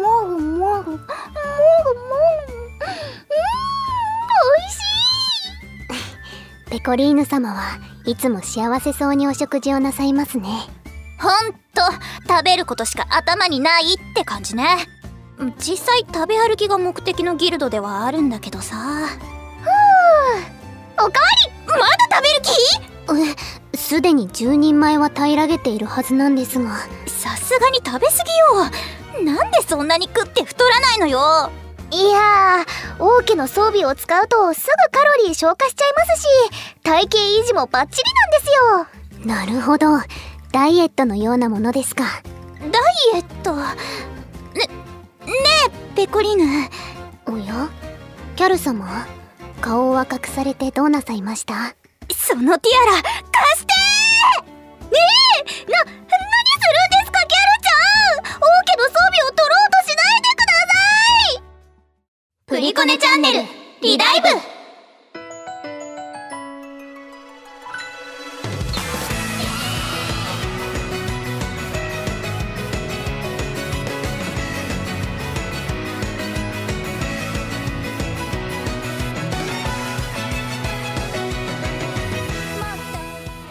もぐもぐもぐもぐ美味しい。ペコリーヌ様はいつも幸せそうにお食事をなさいますね。ほんと食べることしか頭にないって感じね。実際食べ歩きが目的のギルドではあるんだけどさ。ふう。おかわりまだ食べる気？えすでに10人前は平らげているはずなんですが。さすがに食べ過ぎよなんでそんなに食って太らないのよ。いやー王家の装備を使うとすぐカロリー消化しちゃいますし体型維持もバッチリなんですよ。なるほど。ダイエットのようなものですか。ダイエット？ねねえペコリーヌ。おや？キャル様？顔は隠されてどうなさいました？そのティアラ貸してねえな、コネチャンネルリダイブ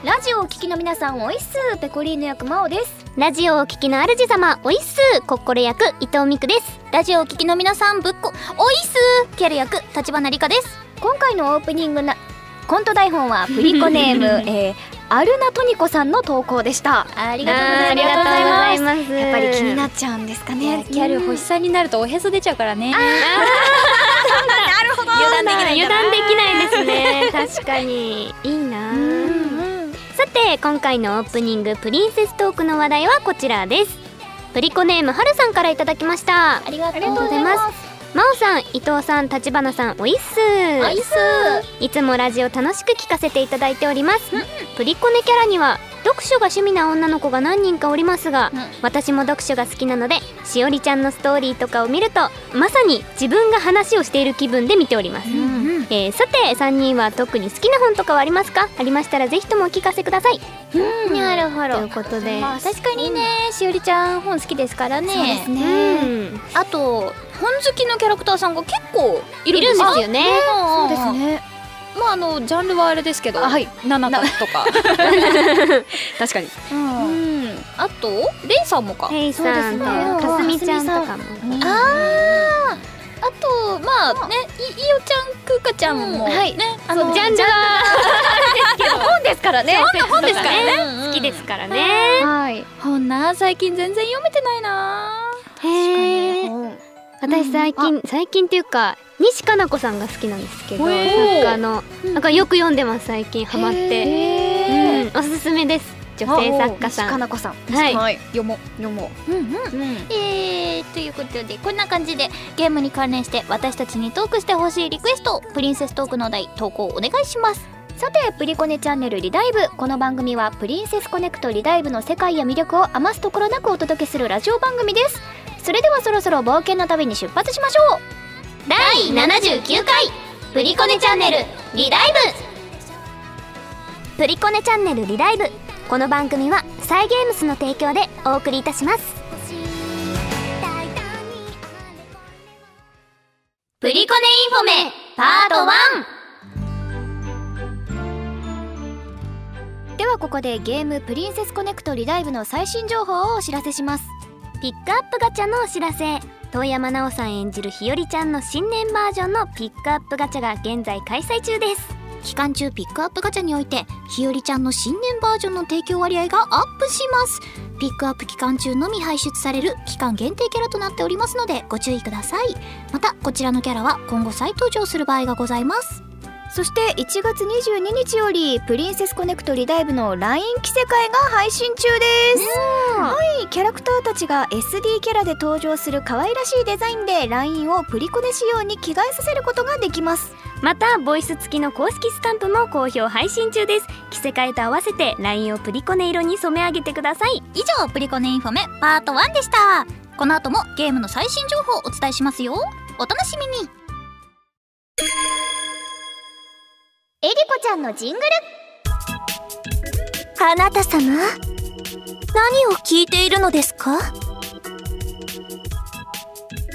ラジオをお聞きの皆さんおいっすペコリーヌ役真央ですラジオをお聞きの主様おいっすコッコレ役伊藤美久ですラジオをお聞きの皆さんぶっこおいっすキャル役立花理香です。今回のオープニングなコント台本はプリコネーム、えー、アルナトニコさんの投稿でした。ありがとうございます。やっぱり気になっちゃうんですかね。キャル星さんになるとおへそ出ちゃうからね。なるほど油断できない油断できないですね。確かに。いいな。さて今回のオープニングプリンセストークの話題はこちらですプリコネームはるさんからいただきました。ありがとうございます。真央さん伊藤さん立花さんおいっす。おいっす。いつもラジオ楽しく聞かせていただいております、プリコネキャラには読書が趣味な女の子が何人かおりますが、うん。私も読書が好きなのでしおりちゃんのストーリーとかを見るとまさに自分が話をしている気分で見ております、んえーさて3人は特に好きな本とかはありますか？ありましたらぜひともお聞かせください。なるほということで、まあ確かにねしおりちゃん本好きですからね。そうですうねん。あと本好きのキャラクターさんが結構いるんですすよね。そうですね。まああのジャンルはあれですけど、あはい。七田とか。確かに。うん。あとレイさんもか。ヘイさんとそうですね。かすみちゃんとかも。ああとまあねいいおちゃんくかちゃんもうん。はい。ねあのジャンルは 本ですからね。本ですからね。好きですからね。はい。本な最近全然読めてないな。へえ私最近最近っていうか西加奈子さんが好きなんですけど作家のなんかよく読んでます最近ハマって。へうん。おすすめです女性作家さん。奈子さん。はい。はい。読もう読もう。うんうん。うん。えー、ということでこんな感じでゲームに関連して私たちにトークしてほしいリクエストプリンセストークのお題投稿お願いします。さてプリコネチャンネルリダイブこの番組はプリンセスコネクトリダイブの世界や魅力を余すところなくお届けするラジオ番組です。それではそろそろ冒険の旅に出発しましょう。第79回プリコネチャンネルリダイプリコネチャンネルリライブこの番組はサイゲームスの提供でお送りいたします。ブプリコネインフォメパート1ではここでゲームプリンセスコネクトリダイブの最新情報をお知らせします。ピックアップガチャのお知らせ。東山奈央さん演じるひよりちゃんの新年バージョンのピックアップガチャが現在開催中です期間中ピックアップガチャにおいてひよりちゃんの新年バージョンの提供割合がアップします。ピックアップ期間中のみ排出される期間限定キャラとなっておりますのでご注意ください。またこちらのキャラは今後再登場する場合がございます。そして1月22日よりプリンセスコネクトリダイブの LINE 着せ替えが配信中です。はいキャラクターたちが SD キャラで登場する可愛らしいデザインで LINE をプリコネ仕様に着替えさせることができます。またボイス付きの公式スタンプも好評配信中です。着せ替えと合わせて LINE をプリコネ色に染め上げてください。以上プリコネインフォメパート1でした。この後もゲームの最新情報をお伝えしますよ。お楽しみにちゃんのジングル。あなた様何を聞いているのですか？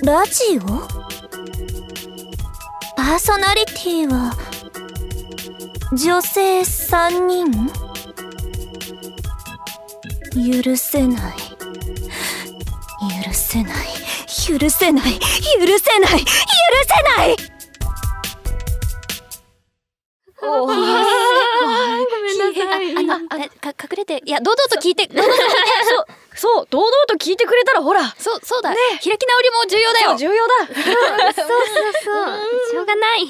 ラジオ？パーソナリティは女性3人？許せない。許せない。許せない。許せない。許せない。ごめんなさい。あのあ か隠れていや堂々と聞いてそうそう堂々と聞いてくれたらほら。そうそうだ、開き直りも重要だよ。重要だ。そうそうそう。しょうがない。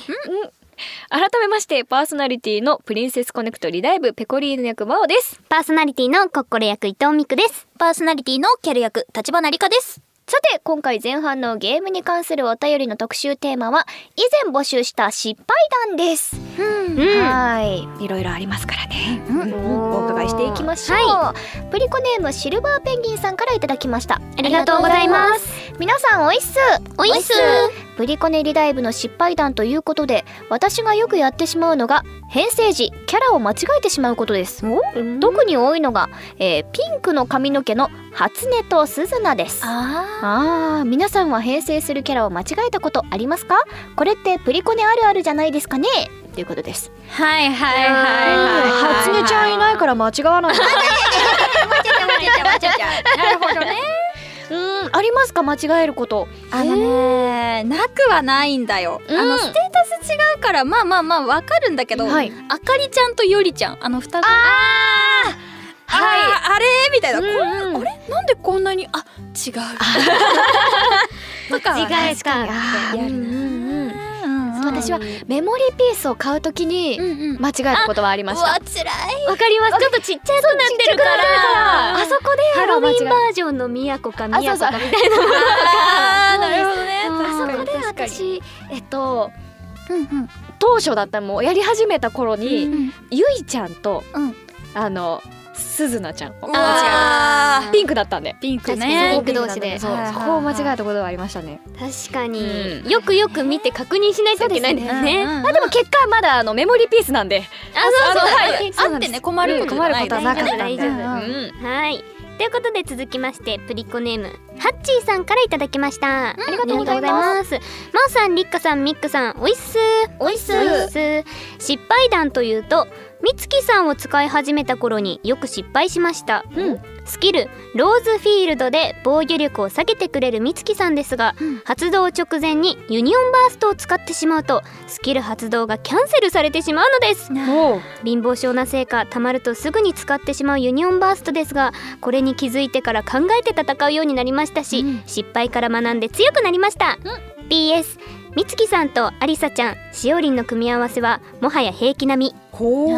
改めましてパーソナリティのプリンセスコネクトリダイブペコリーヌ役バオです。パーソナリティのコッコレ役伊藤美久です。パーソナリティのキャル役立花理香ですさて今回前半のゲームに関するお便りの特集テーマは以前募集した失敗談です、うん。はい。いろいろありますからね、お伺いしていきましょう、プリコネームシルバーペンギンさんからいただきました。ありがとうございます。皆さんおいっす。おいっす。プリコネリダイブの失敗談ということで私がよくやってしまうのが編成時キャラを間違えてしまうことです。特に多いのが、えーピンクの髪の毛の初音とスズナです。ああー皆さんは編成するキャラを間違えたことありますか？これってプリコネあるあるじゃないですかね？ということです。はいはいはいはい初音ちゃんいないから間違わない なるほどねうんありますか？間違えること。あのねなくはないんだよ、うん。あのステータス違うからまあまあまあわかるんだけど、はい。あかりちゃんとよりちゃんあの二つ。あはい。あれ？みたいな、こうん。んあれ？なんでこんなに？あ違う。とかは間違えた。あるう私はメモリーピースを買うときにうんうん。間違えたことはありました。うわ辛い。わかります。ちょっとちっちゃくなってるから。あそこでハロウィンバージョンのかみやこあそうそう。かみたいななるほどね。そうえそこで私えっとうんうん。当初だったらもうやり始めた頃に、うん。ゆいちゃんと、うん。あのすずなちゃん。をうわー。ピンクだったんで。ピンクね。ピンク同士で。そこを間違えたことがありましたね。確かに、うん。よくよく見て確認しないといけないですね。うんうんあでも結果まだあのメモリーピースなんで。あそうそう。はい。あってね困ること困ることはなかった。大丈はい。ということで続きましてプリコネームハッチーさんからいただきました、ありがとうございます。まおさんりっかさんみっくさんおいっす。おいっす。おいっす。失敗談というとみつきさんを使い始めた頃によく失敗しました、うん。スキルローズフィールドで防御力を下げてくれるみつきさんですが、発動直前にユニオンバーストを使ってしまうとスキル発動がキャンセルされてしまうのです。貧乏症なせいかたまるとすぐに使ってしまうユニオンバーストですがこれに気づいてから考えて戦うようになりましたし、失敗から学んで強くなりました、PS みつきさんとありさちゃんしおりんの組み合わせはもはや平気並み。ほう。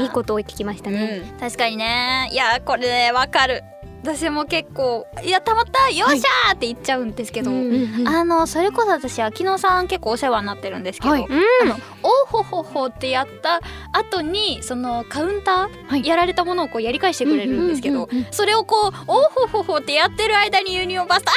いいことを聞きましたね、確かにね。いやこれねわかる私も結構「いやたまったよっしゃー!」って言っちゃうんですけど、うんあのそれこそ私秋野さん結構お世話になってるんですけど、はい。あのおほほほってやった後にそのカウンター、はい。やられたものをこうやり返してくれるんですけど、うんうんうんそれをこうおほほほってやってる間にユニオンバスター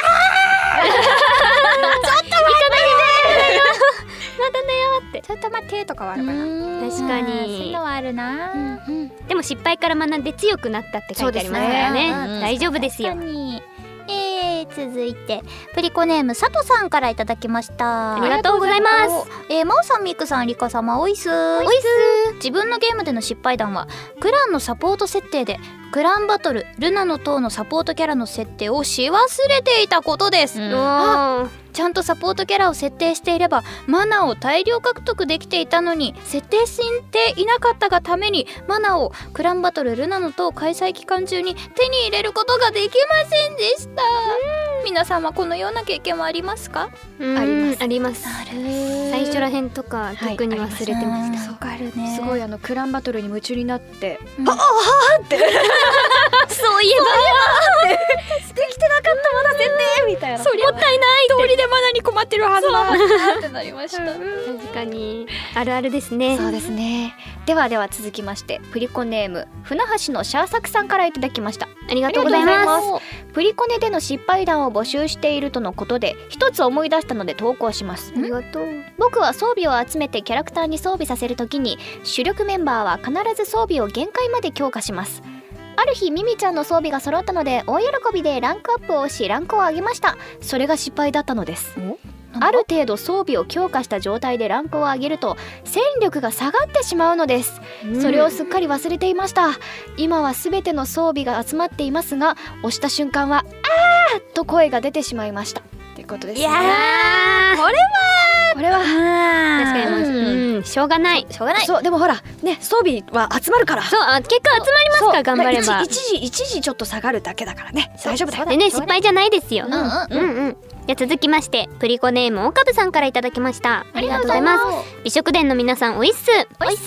ちょっと待って。とかはあるかな。確かに。そういうのはあるな、でも失敗から学んで強くなったって書いてありますからね。そう大丈夫ですよ。えー、続いてプリコネーム佐藤さんからいただきました。ありがとうございます。えー、まおさんみくさんりか様おいす。おいす。自分のゲームでの失敗談はクランのサポート設定でクランバトルルナの塔のサポートキャラの設定をし忘れていたことです、うん。ちゃんとサポートキャラを設定していればマナーを大量獲得できていたのに設定していなかったがためにマナーをクランバトルルナの塔開催期間中に手に入れることができませんでした。皆様このような経験はありますか？うん。あります。あります。最初らへんとか特に忘れてました、わかるね。すごいあのクランバトルに夢中になってうん。あああって そういえできてなかったまだ設定みたいな。そもったいない通りでマナに困ってるはずだ。ってなりましたば確かに。あるあるですね。そうですね。ではでは続きましてプリコネーム船橋のシャーサクさんからいただきました。ありがとうございます。プリコネでの失敗談を募集しているとのことで一つ思い出したので投稿します。ありがとう。僕は装備を集めてキャラクターに装備させるときに主力メンバーは必ず装備を限界まで強化しますある日ミミちゃんの装備が揃ったので大喜びでランクアップをしランクを上げました。それが失敗だったのです。ある程度装備を強化した状態でランクを上げると戦力が下がってしまうのです、それをすっかり忘れていました。今は全ての装備が集まっていますが押した瞬間は「あー!」と声が出てしまいました。っていうことです、ね、いやーこれこれは。確かにもう、うん。うん、しょうがない。しょうがないそうでもほらね装備は集まるから。そうあ結果集まりますから頑張れば。一一時一時ちょっと下がるだけだからね。大丈夫だよ。でね。失敗じゃないですよ。うんうん。うんうんじゃあ続きましてプリコネーム岡部さんからいただきました。ありがとうございます。美食殿の皆さんおいっす。おいっす。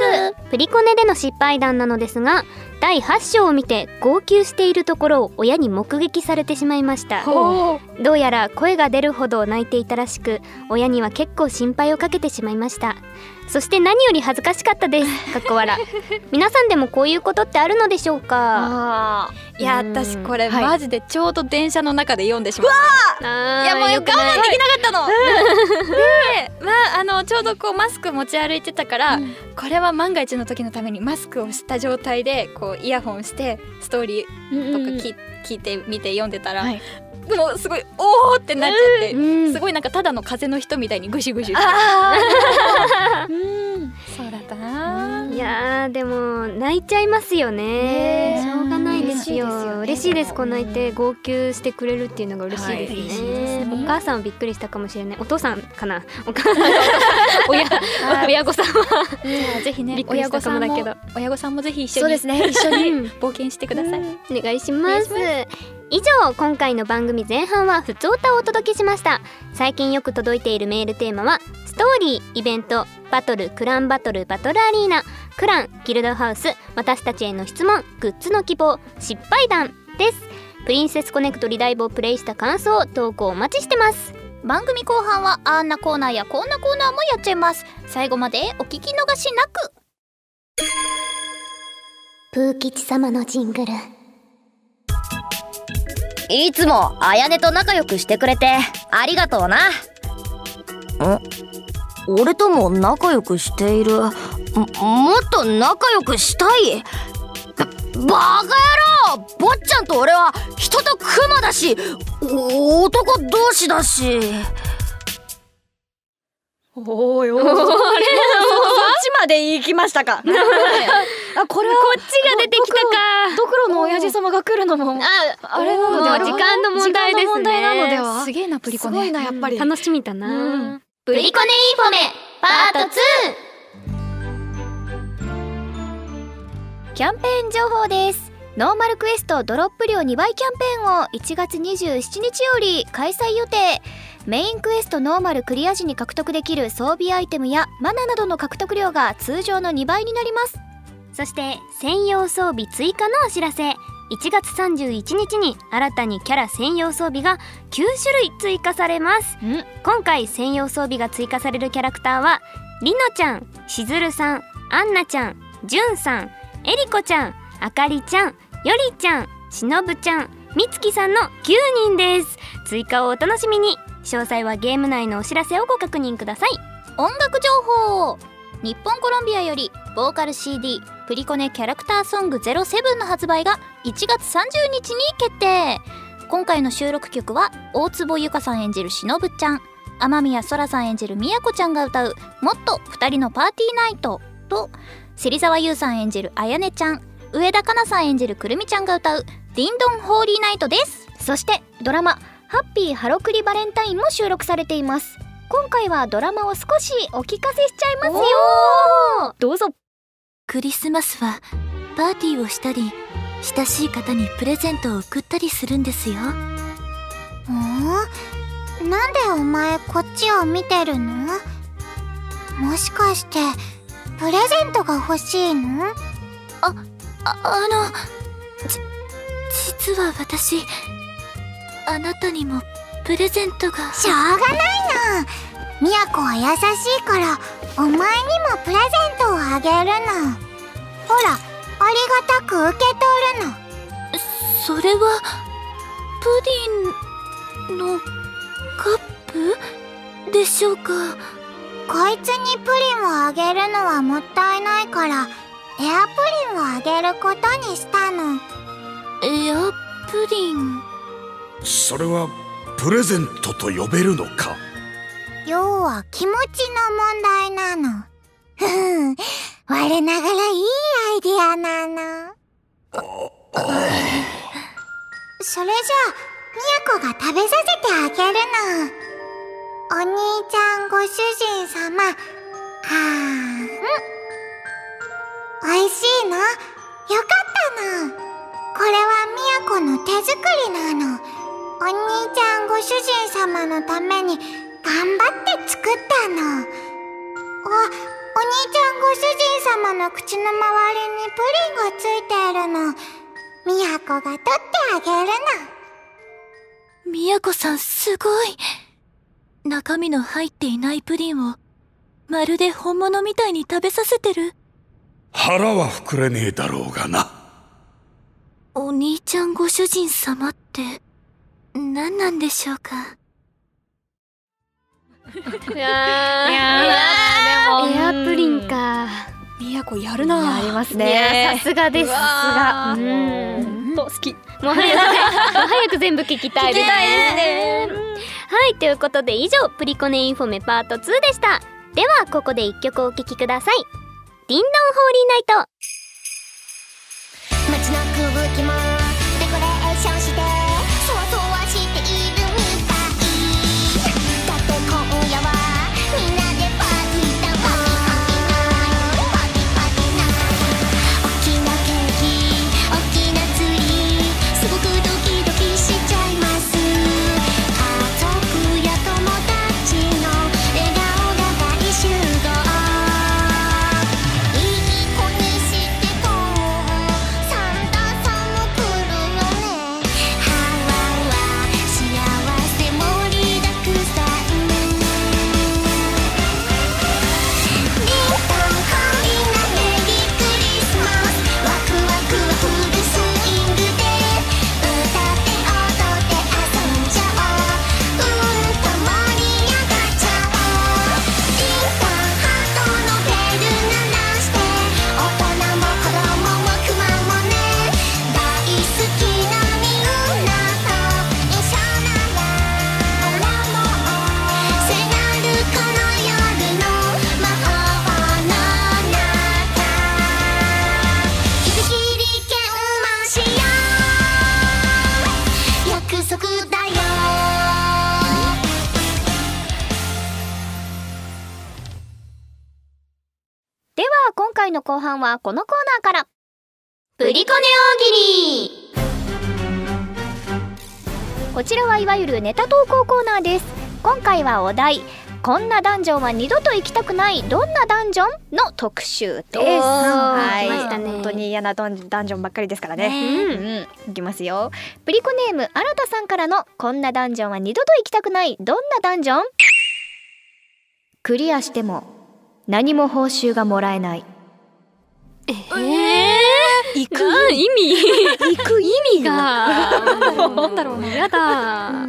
プリコネでの失敗談なのですが第8章を見て号泣しているところを親に目撃されてしまいました。どうやら声が出るほど泣いていたらしく親には結構心配をかけてしまいましたそして何より恥ずかしかったです。かっこ笑皆さんでもこういうことってあるのでしょうか？あいやうん。私これはい。マジでちょうど電車の中で読んでしまった。いやもう我慢できなかったの。で、まああのちょうどこうマスク持ち歩いてたから、これは万が一の時のためにマスクをした状態でこうイヤホンしてストーリーとかき、聞いてみて読んでたら、はいもうすごいおーってなっちゃって、うん。すごいなんかただの風の人みたいにぐしぐし。あうん。そうだったな。いやーでも泣いちゃいますよね。ねしょうがないですよ。嬉しいですよね。嬉しいですこう泣いて号泣してくれるっていうのが嬉しいですね,、はい嬉しいですね。お母さんはびっくりしたかもしれない。お父さんかな？お母さん。親親御さんは。ぜひねびっくりしたかもだけど。親御さんもぜひ一緒にそうですね一緒に。うん冒険してください。お願いします以上今回の番組前半はふつおたをお届けしました。最近よく届いているメールテーマはストーリーイベントバトルクランバトルバトルアリーナ。クランギルドハウス私たちへの質問グッズの希望失敗談です。プリンセスコネクトリダイブをプレイした感想投稿お待ちしてます。番組後半はあんなコーナーやこんなコーナーもやっちゃいます。最後までお聞き逃しなく。プー吉様のジングルいつもあやねと仲良くしてくれてありがとうな。ん俺とも仲良くしている？ももっと仲良くしたい？ばバカ野郎坊ちゃんと俺は人とクマだし、お男同士だし。おーいおー い そっちまで行きましたかあこれは。こっちが出てきたか。ドクロの親父様が来るのも。あれなのでは？時間の問題ですね問題なのではすげえなプリコすごいね。なやっぱり。楽しみだな、うん。プリコネインフォメパート2キャンペーン情報です。ノーマルクエストドロップ量2倍キャンペーンを1月27日より開催予定。メインクエストノーマルクリア時に獲得できる装備アイテムやマナなどの獲得量が通常の2倍になりますそして専用装備追加のお知らせ。1月31日に新たにキャラ専用装備が9種類追加されます。ん。今回専用装備が追加されるキャラクターはりのちゃんしずるさんあんなちゃんじゅんさんえりこちゃんあかりちゃんよりちゃんしのぶちゃんみつきさんの9人です。追加をお楽しみに。詳細はゲーム内のお知らせをご確認ください。音楽情報日本コロンビアよりボーカル CD プリコネキャラクターソング07の発売が1月30日に決定。今回の収録曲は大坪由香さん演じるしのぶちゃん天宮そらさん演じるみやこちゃんが歌う「もっと2人のパーティーナイト」と芹沢優さん演じるあやねちゃん上田香奈さん演じるくるみちゃんが歌う「ディンドンホーリーナイト」です。そしてドラマ「ハッピーハロクリバレンタイン」も収録されています。今回はドラマを少しお聞かせしちゃいますよ。どうぞ。クリスマスはパーティーをしたり親しい方にプレゼントを贈ったりするんですよ。んなんでお前こっちを見てるの？もしかしてプレゼントが欲しいの？ああのじ実は私あなたにもプレゼントが。しょうがないな。みやこは優しいからお前にもプレゼントをあげるのほらありがたく受け取るの。それはプディンのカップ？でしょうか？こいつにプリンをあげるのはもったいないからエアプリンをあげることにしたの。エアプリン？それはプレゼントと呼べるのか？要は気持ちの問題なの。ふん、我ながらいいアイディアなの。それじゃあ、みやこが食べさせてあげるの。お兄ちゃんご主人様。はーん。美味しいの？よかったの。これはみやこの手作りなの。お兄ちゃんご主人様のために頑張って作ったの。お、お兄ちゃんご主人様の口の周りにプリンがついているの。みやこが取ってあげるの。みやこさんすごい中身の入っていないプリンをまるで本物みたいに食べさせてる腹は膨れねえだろうがなお兄ちゃんご主人様って何なんでしょうか？いやー。エアプリンか。みやこやるな。ありますいやねー。さすがです。さすが。ー。うん。と好き。もう早くもう早く全部聞きたいですね。はいということで以上プリコネインフォメパート2でした。ではここで一曲お聴きくださいディンドンホーリーナイト街の空気も後半はこのコーナーから。プリコネ大喜利。こちらはいわゆるネタ投稿コーナーです。今回はお題こんなダンジョンは二度と行きたくないどんなダンジョンの特集です。はい。ね。本当に嫌なダンジョンばっかりですからね。ねうん。うん。いきますよ。プリコネーム新田さんからのこんなダンジョンは二度と行きたくないどんなダンジョン？クリアしても何も報酬がもらえないえー、行く？意味？行く意味が。なんだろうね。やだ。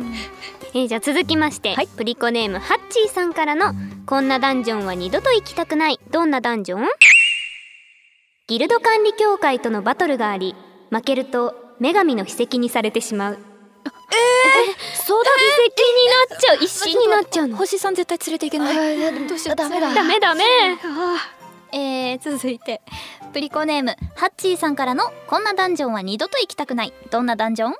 えーじゃあ続きまして、プリコネームハッチーさんからのこんなダンジョンは二度と行きたくない。どんなダンジョン？ギルド管理協会とのバトルがあり負けると女神の秘跡にされてしまう。えー、そうだ遺跡になっちゃう。石になっちゃうの。星さん絶対連れていけない。どうしよう。ダメだ。ダメダメえー、続いてプリコネームハッチーさんからのこんなダンジョンは二度と行きたくない。どんなダンジョン？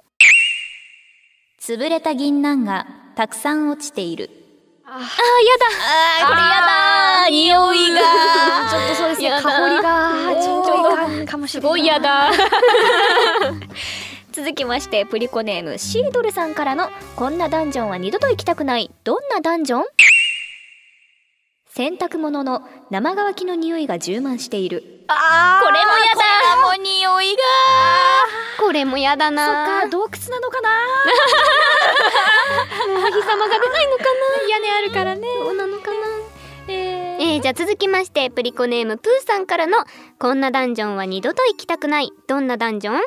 潰れた銀杏がたくさん落ちている。あー。やだ。あーこれやだ匂いが。ちょっとそうですね香りがちょっといかもしれない。すごいやだ。続きましてプリコネームシードルさんからのこんなダンジョンは二度と行きたくない。どんなダンジョン？洗濯物の生乾きの匂いが充満している。これもやだもう匂いが。これもやだな。洞窟なのかな？お日様が出ないのか屋根あるからね。などうなのかな？ええー、じゃあ続きましてプリコネームプーさんからのこんなダンジョンは二度と行きたくない。どんなダンジョン？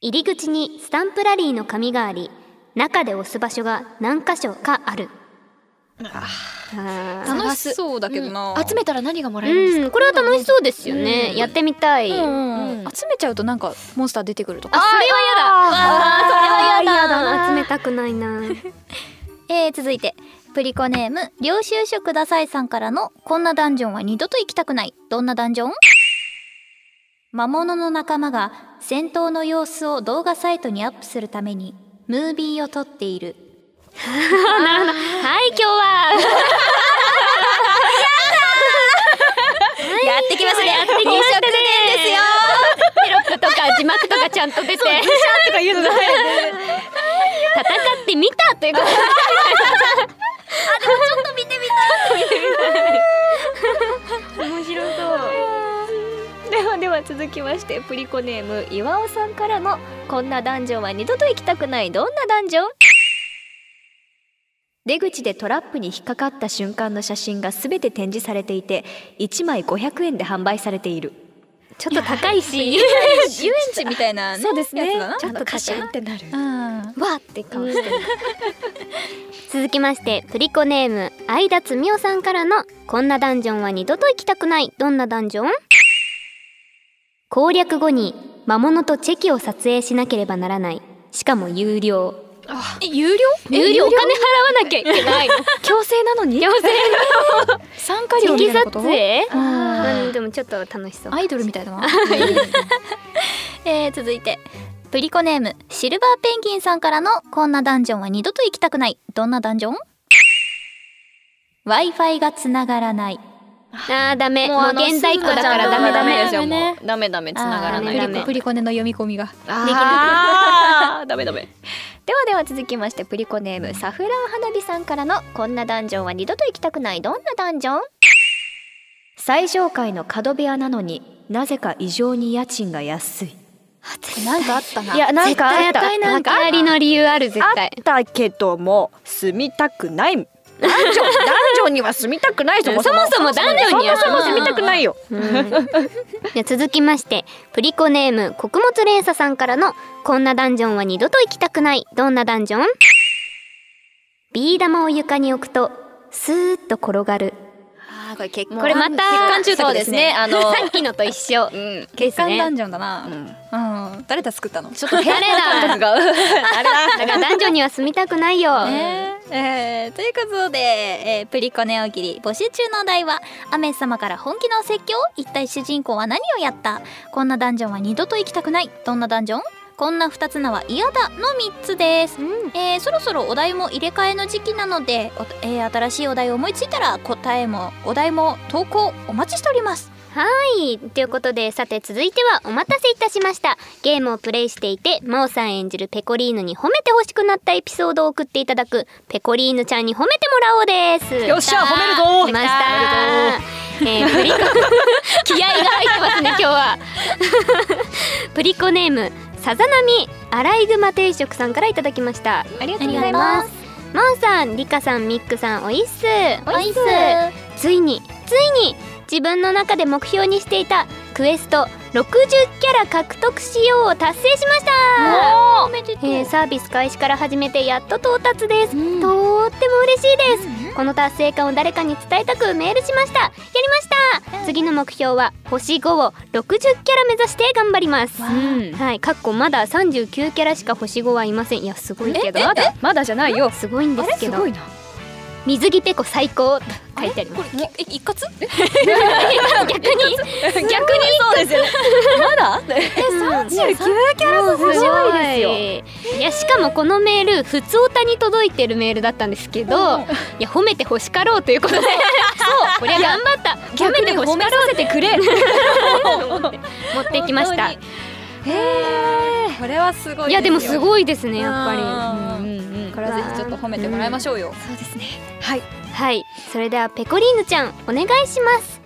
入り口にスタンプラリーの紙があり中で押す場所が何箇所かある。あー楽しそうだけどな、集めたら何がもらえるんですか？うんこれは楽しそうですよね、やってみたい、うんうん集めちゃうとなんかモンスター出てくるとか。あそれはやだ。それは嫌だな。集めたくないな。えー、続いて。プリコネーム領収書くださいさんからのこんなダンジョンは二度と行きたくない。どんなダンジョン？魔物の仲間が戦闘の様子を動画サイトにアップするためにムービーを撮っているはい今日はやってきましたね。やってきましたね。ですよテロップとか字幕とかちゃんと出て。戦ってみたということで面白そう。ではでは続きましてプリコネーム岩尾さんからのこんなダンジョンは二度と行きたくない。どんなダンジョン？出口でトラップに引っかかった瞬間の写真がすべて展示されていて1枚500円で販売されている。ちょっと高いし。遊園地みたいな、ね、そうですね。ちょっとカシャンって。なるうん。わって顔してる。続きましてプリコネーム相田つみおさんからのこんなダンジョンは二度と行きたくない。どんなダンジョン？攻略後に魔物とチェキを撮影しなければならない。しかも有料。え有料？有料？お金払わなきゃいけないの？強制なのに？強制参加料みたいなこと？でもちょっと楽しそう。アイドルみたいだな えー、続いて。プリコネームシルバーペンギンさんからのこんなダンジョンは二度と行きたくない。どんなダンジョン？w i f i がつながらない。あーダメ。もう現代っ子だからダメダメ。ですよね。もうダメダメ。繋がらない。ダメ。ダメプリコネの読み込みが。あーダメダメではでは続きましてプリコネームサフラン花火さんからのこんなダンジョンは二度と行きたくない。どんなダンジョン？最上階の角部屋なのになぜか異常に家賃が安い。なんかあったな。いやなんかあった。絶対なんかありの理由ある絶対。あったけども住みたくないダンジョンダンジョンには住みたくないそもそもそもそもダンジョンにはそもそも住みたくないよ。で続きましてプリコネーム穀物連鎖さんからのこんなダンジョンは二度と行きたくない。どんなダンジョン？ビー玉を床に置くとスーッと転がるこれ結これまた血管住宅ですね。あの さっきのと一緒。うん。ですね。血管ダンジョンだな。うん、誰だ作ったの？ちょっと変誰だ？があれだ？だからダンジョンには住みたくないよ、ね。えーということで、えープリコネ大喜利募集中のお題はアメス様から本気の説教？一体主人公は何をやった？こんなダンジョンは二度と行きたくない。どんなダンジョンこんな二つ名は嫌だの3つです、えーそろそろお題も入れ替えの時期なので、おえー新しいお題を思いついたら答えもお題も投稿お待ちしております。はい。ということでさて続いてはお待たせいたしました。ゲームをプレイしていて真央さん演じるペコリーヌに褒めてほしくなったエピソードを送っていただくペコリーヌちゃんに褒めてもらおうです。よっしゃ褒めるぞ来ました。えー、プリコ 気合が入ってますね今日は。プリコネームさざ波アライグマ定食さんからいただきました。ありがとうございます。真央さんリカさんミックさんおいっす。おいっす。ついについに自分の中で目標にしていたクエスト60キャラ獲得しようを達成しました。おめでとう。えーサービス開始から始めてやっと到達です、とーっても嬉しいです、この達成感を誰かに伝えたくメールしました。やりました、次の目標は星5を60キャラ目指して頑張ります。はい。かっこまだ39キャラしか星5はいません。いやすごいけど。まだまだじゃないよ。すごいんですけど。すごいな水着ペコ最高。と書いてあります。これえ一括？逆に？逆に？そうですよね。まだ？39キャラすごいですよ。い。やしかもこのメール普通オタに届いてるメールだったんですけどいや褒めて欲しかろうということで。そう。これは頑張った。褒めて欲しかろうせてくれ 持ってきました。いこれはすごいやでもすいごいですねやっぱりこれはぜひちょっと褒めてもらいましょうよ、そうですね。はい。はい。それではペコリーヌちゃんお願いします。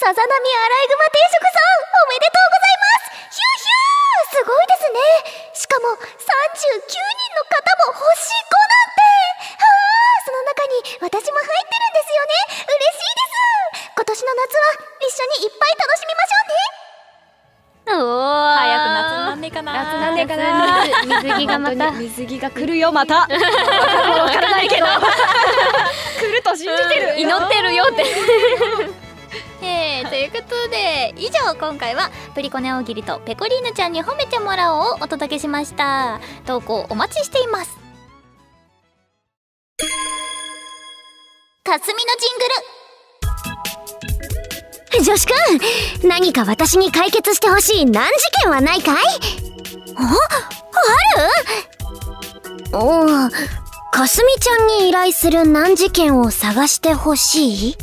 さざ波アライグマ定食さんおめでとうございます。ヒューヒュー。すごいですね。しかも39人の方も星5なんて。はあその中に私も入ってるんですよね。嬉しいです。今年の夏は一緒にいっぱい楽しみましょうね。おー。早く夏のないかな夏なんでかな水着がまた。水着が来るよまた。わからないけど。来ると信じてる。祈ってるよって。えー、ということで以上今回はプリコネ大喜利とペコリーヌちゃんに褒めてもらおうをお届けしました。投稿お待ちしています。かすみのジングル女子くん。何か私に解決してほしい難事件はないかい？あ？ある？うんかすみちゃんに依頼する難事件を探してほしい？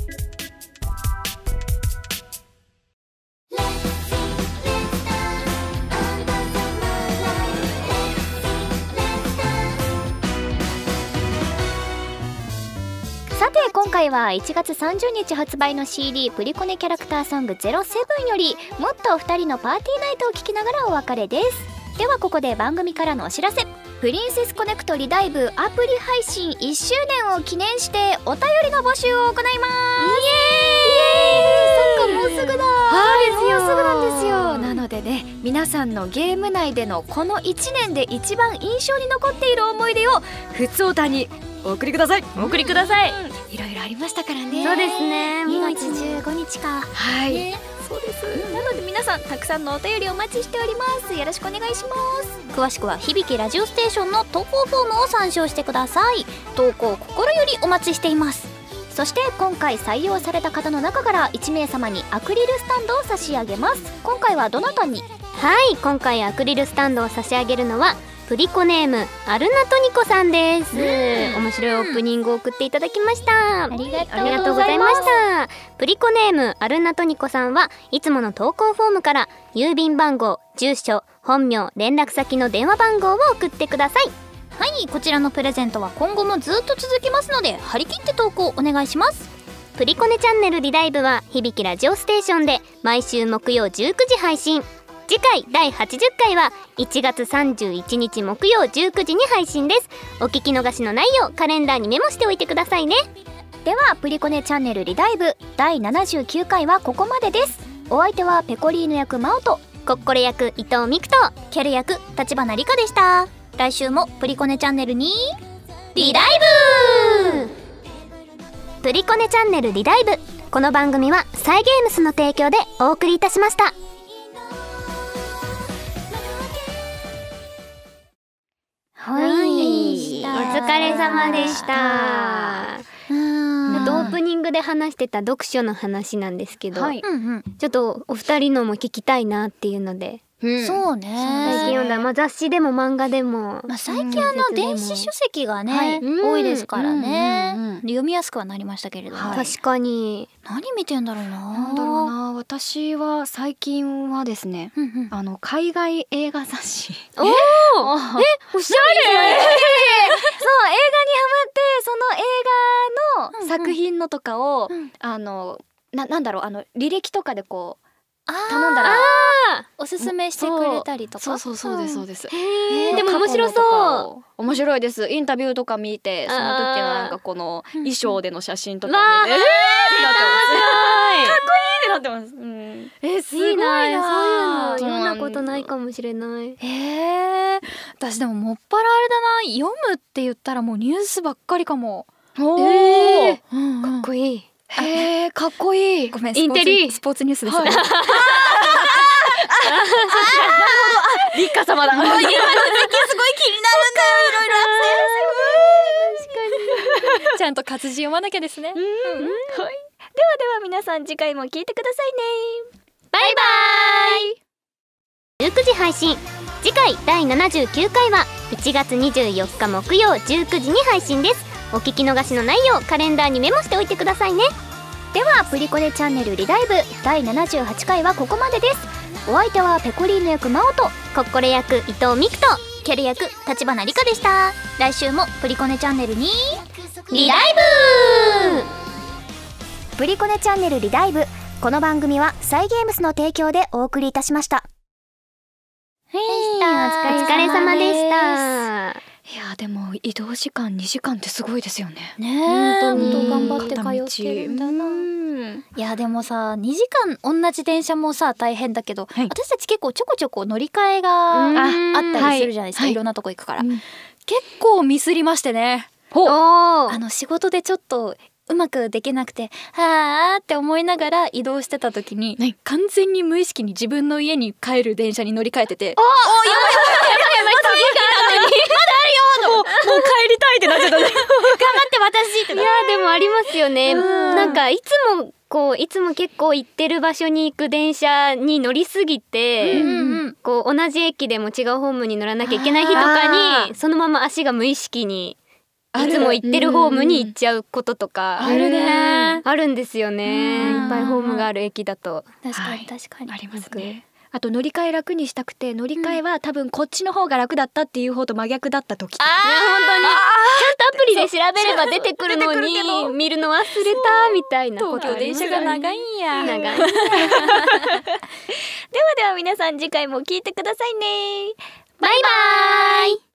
回は1月30日発売の CD プリコネキャラクターソング07よりもっとお二人のパーティーナイトを聴きながらお別れです。ではここで番組からのお知らせ。プリンセスコネクトリダイブアプリ配信1周年を記念してお便りの募集を行います。イエーイ。そっかもうすぐだ。はいもうすぐなんですよ。なのでね皆さんのゲーム内でのこの1年で一番印象に残っている思い出をふつおたにお送りください。お送りください。いろいろありましたからね。そうですね。もう2月15日か。はい、そうです。なので皆さんたくさんのお便りお待ちしております。よろしくお願いします。詳しくは響きラジオステーションの投稿フォームを参照してください。投稿心よりお待ちしています。そして今回採用された方の中から1名様にアクリルスタンドを差し上げます。今回はどなたに？はい。今回アクリルスタンドを差し上げるのはプリコネームアルナトニコさんです。面白いオープニングを送っていただきました。ありがとうございました。プリコネームアルナトニコさんはいつもの投稿フォームから郵便番号住所本名連絡先の電話番号を送ってください。はいこちらのプレゼントは今後もずっと続きますので張り切って投稿お願いします。プリコネチャンネルリダイブは響きラジオステーションで毎週木曜19時配信次回第80回は1月31日木曜19時に配信です。お聞き逃しのないようカレンダーにメモしておいてくださいね。ではプリコネチャンネルリダイブ第79回はここまでです。お相手はペコリーヌ役マオとコッコレ役伊藤美久とキャル役立花理香でした。来週もプリコネチャンネルにリダイブ!プリコネチャンネルリダイブ。この番組はサイゲームスの提供でお送りいたしましたはい。お疲れ様でした。オープニングで話してた読書の話なんですけど、はい。ちょっとお二人のも聞きたいなっていうのでそうね。最近読んだ、まあ、雑誌でも漫画でも、まあ、最近あの電子書籍がね、はい。うん多いですからね、うんうんうん読みやすくはなりましたけれども、はい。確かに。何見てんだろうな。なんだろうな。私は最近はですねうんうん。あの海外映画雑誌。お おえおしゃれ！そう映画にハマってその映画の作品のとかを、うん。あのななんだろうあの履歴とかでこう頼んだらおすすめしてくれたりとか。そう。そうそうですそうです、へー。でも面白そう。う面白いです。インタビューとか見てその時のなんかこの衣装での写真とか見て、えーってなってます。面うんえすごいいいななそういうの。読んだことないかもしれない。へえ私でももっぱらあれだな。読むって言ったらもうニュースばっかりかも、おー。えうんうん。かっこいいへーかっこいい。ごめんインテリ。スポーツスポーツニュースですね、立花様だすごい気になるんだよいろいろちゃんと活字読まなきゃですね、ではでは皆さん次回も聞いてくださいねバイバイ19時配信次回第79回は1月24日木曜19時に配信ですお聞き逃しのないようカレンダーにメモしておいてくださいね。ではプリコネチャンネルリダイブ第78回はここまでです。お相手はペコリーヌ役マオとコッコレ役伊藤美久とキャル役立花理香でした。来週もプリコネチャンネルにリダイブ！プリコネチャンネルリダイブこの番組はサイゲームスの提供でお送りいたしました。お疲れ様でしたいやでも移動時間2時間ってすごいですよね。ねえ本当頑張って通ってるんだな。うん。いやでもさ2時間同じ電車もさ大変だけど、はい。私たち結構ちょこちょこ乗り換えがうん。あったりするじゃないですか、はい。い、ろんなとこ行くから、うん結構ミスりましてね。あの仕事でちょっとうまくできなくてはあって思いながら移動してた時に、はい。完全に無意識に自分の家に帰る電車に乗り換えててもう帰りたいってなっちゃったね。頑張って私っていやでもありますよね。うん。なんかいつもこういつも結構行ってる場所に行く電車に乗りすぎて、うんうんこう同じ駅でも違うホームに乗らなきゃいけない日とかにそのまま足が無意識にいつも行ってるホームに行っちゃうこととかあるね。あるんですよね。うん。いっぱいホームがある駅だと。確かにはい。確かに、ありますねあと乗り換え楽にしたくて乗り換えは多分こっちの方が楽だったっていう方と真逆だった時とか。いや本当に。ちゃんとアプリで調べれば出てくるのに見るの忘れたみたいなことありますよね。長いんや。長い。ではでは皆さん次回も聞いてくださいね。バイバイ